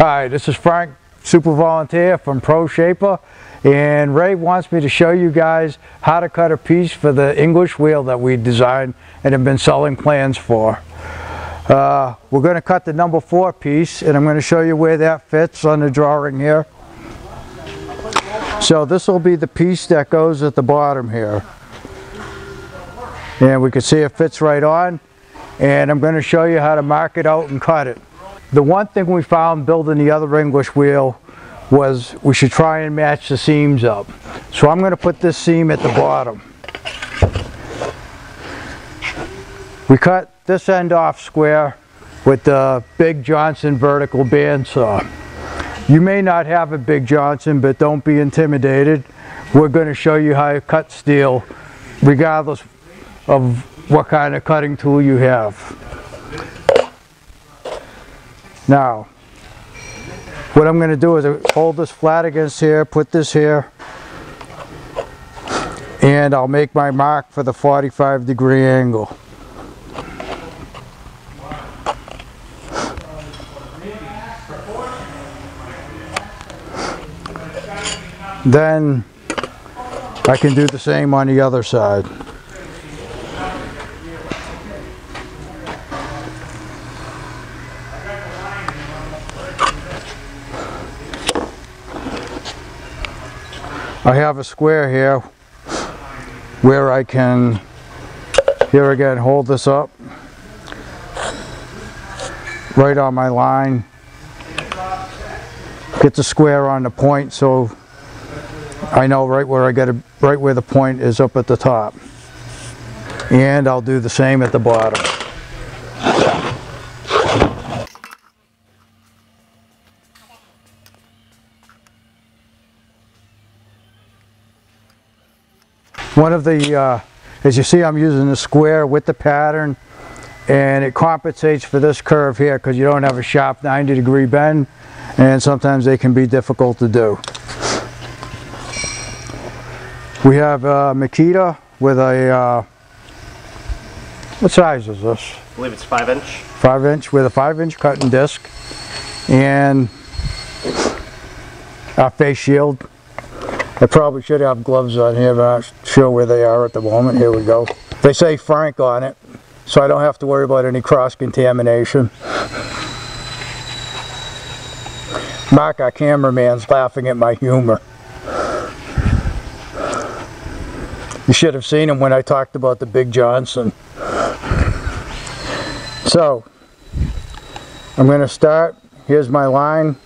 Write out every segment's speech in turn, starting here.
Hi, this is Frank, super volunteer from ProShaper, and Wray wants me to show you guys how to cut a piece for the English wheel that we designed and have been selling plans for. Uh, we're going to cut the number four piece, and I'm going to show you where that fits on the drawing here. So this will be the piece that goes at the bottom here. And we can see it fits right on, and I'm going to show you how to mark it out and cut it. The one thing we found building the other English wheel was we should try and match the seams up. So I'm going to put this seam at the bottom. We cut this end off square with the Big Johnson vertical bandsaw. You may not have a Big Johnson, but don't be intimidated. We're going to show you how to cut steel regardless of what kind of cutting tool you have. Now, what I'm going to do is hold this flat against here, put this here, and I'll make my mark for the 45 degree angle. Then I can do the same on the other side. I have a square here where I can, here again, hold this up right on my line. Get the square on the point so I know right where I get it, right where the point is up at the top. And I'll do the same at the bottom. One of the, uh, as you see I'm using the square with the pattern and it compensates for this curve here because you don't have a sharp 90 degree bend and sometimes they can be difficult to do. We have a Makita with a, uh, what size is this? I believe it's 5 inch. 5 inch with a 5 inch cutting disc and a face shield I probably should have gloves on here, but I'm not sure where they are at the moment. Here we go. They say Frank on it, so I don't have to worry about any cross-contamination. Mark, our cameraman's laughing at my humor. You should have seen him when I talked about the Big Johnson. So, I'm going to start. Here's my line.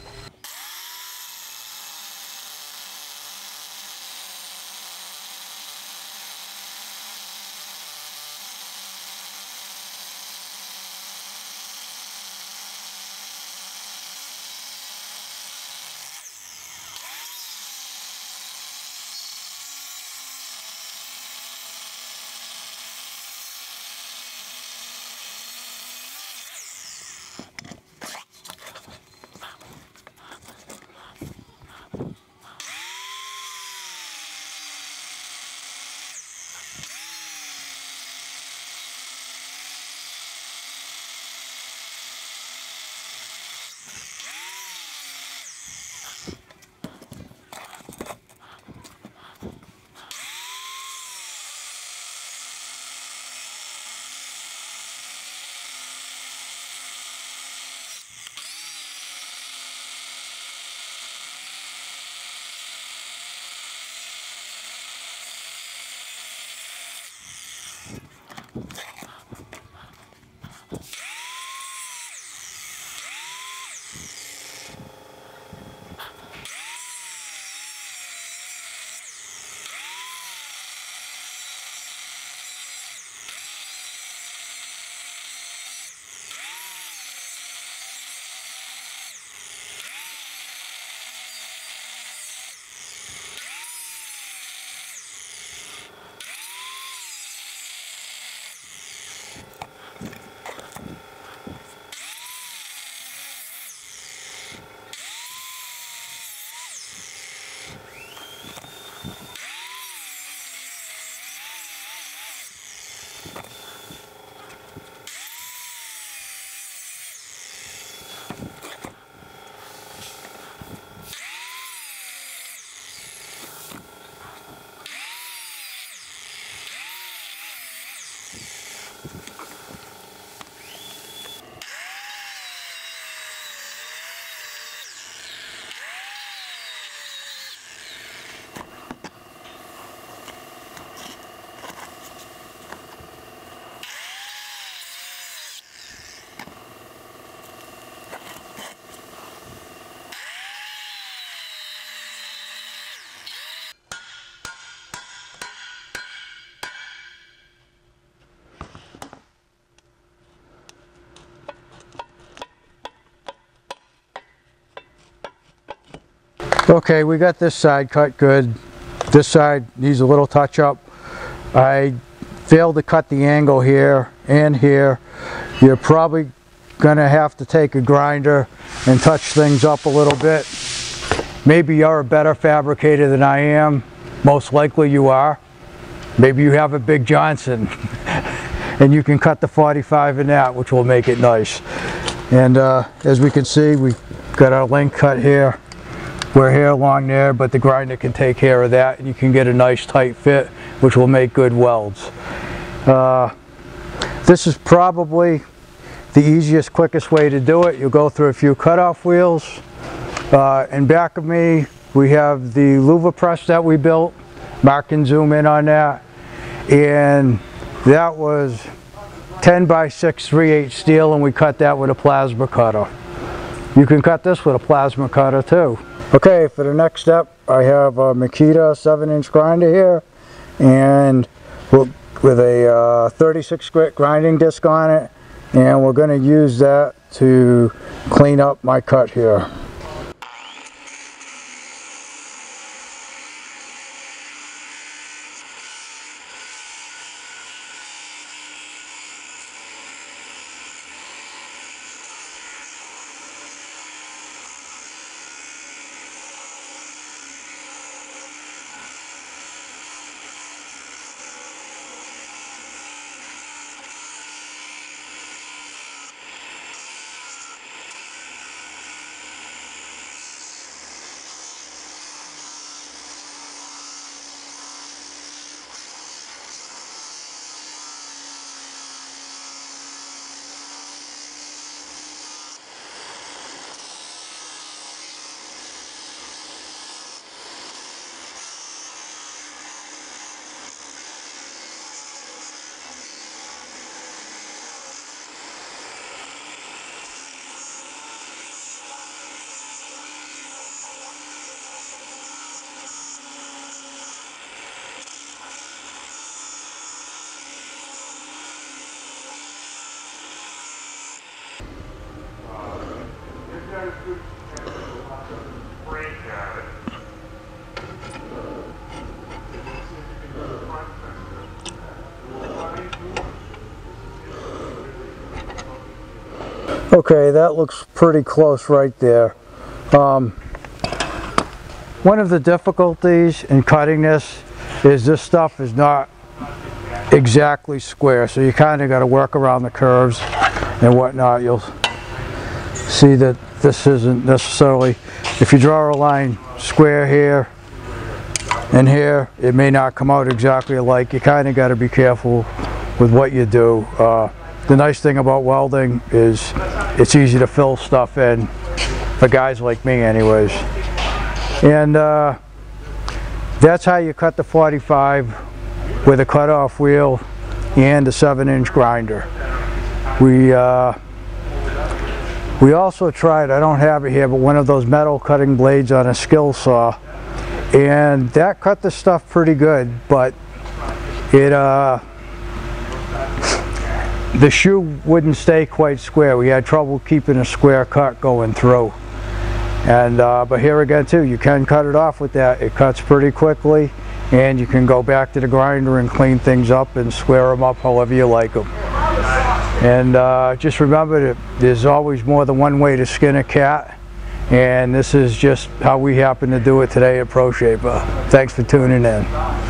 Okay, we got this side cut good. This side needs a little touch up. I failed to cut the angle here and here. You're probably gonna have to take a grinder and touch things up a little bit. Maybe you're a better fabricator than I am. Most likely you are. Maybe you have a big Johnson and you can cut the 45 in that, which will make it nice. And uh, as we can see, we've got our length cut here. We're here along there, but the grinder can take care of that and you can get a nice tight fit, which will make good welds. Uh, this is probably the easiest, quickest way to do it. You'll go through a few cutoff wheels. Uh, in back of me, we have the louver press that we built. Mark can zoom in on that. And that was 10 by 6 3 8 steel and we cut that with a plasma cutter. You can cut this with a plasma cutter too. Okay, for the next step, I have a Makita 7 inch grinder here and with a uh, 36 grit grinding disc on it and we're going to use that to clean up my cut here. Okay, that looks pretty close right there. Um, one of the difficulties in cutting this is this stuff is not exactly square, so you kind of got to work around the curves and whatnot. You'll see that this isn't necessarily, if you draw a line square here and here, it may not come out exactly alike. You kind of got to be careful with what you do. Uh, the nice thing about welding is it's easy to fill stuff in for guys like me anyways. And uh, that's how you cut the 45 with a cutoff wheel and a 7 inch grinder. We uh, we also tried, I don't have it here, but one of those metal cutting blades on a skill saw and that cut the stuff pretty good but it uh, the shoe wouldn't stay quite square. We had trouble keeping a square cut going through. And uh, But here again too, you can cut it off with that. It cuts pretty quickly and you can go back to the grinder and clean things up and square them up however you like them. And uh, just remember that there's always more than one way to skin a cat and this is just how we happen to do it today at ProShaper. Thanks for tuning in.